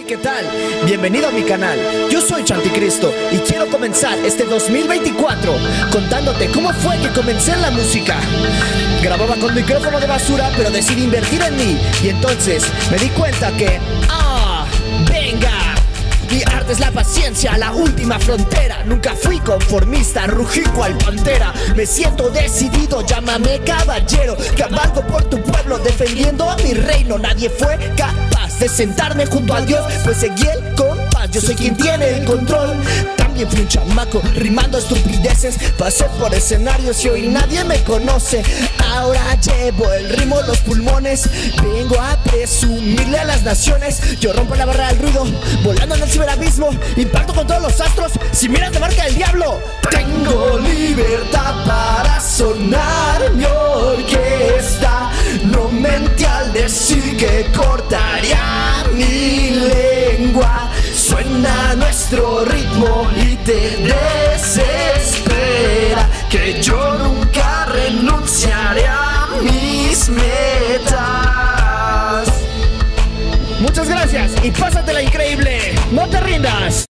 Hey, ¿qué tal? Bienvenido a mi canal. Yo soy Chanticristo y quiero comenzar este 2024 contándote cómo fue que comencé en la música. Grababa con micrófono de basura, pero decidí invertir en mí y entonces me di cuenta que ¡ah! ¡Venga! Mi arte es la paciencia, la última frontera. Nunca fui conformista, rugí cual pantera. Me siento decidido, llámame caballero. Cabalgo por tu pueblo, defendiendo a mi reino. Nadie fue capaz de sentarme junto a Dios, pues seguí el compás. Yo soy quien tiene el control. También fui un chamaco, rimando estupideces. Pasé por escenarios y hoy nadie me conoce. Ahora llevo el ritmo en los pulmones. Vengo a presumirle a las naciones. Yo rompo la barra del ruido, volando en el ciberabismo. Impacto con todos los astros. Si miras de marca del diablo, tengo libertad para sonar mi orquesta. No mentí al decir que cortaría y te desespera que yo nunca renunciaré a mis metas. Muchas gracias y pásatela increíble. No te rindas.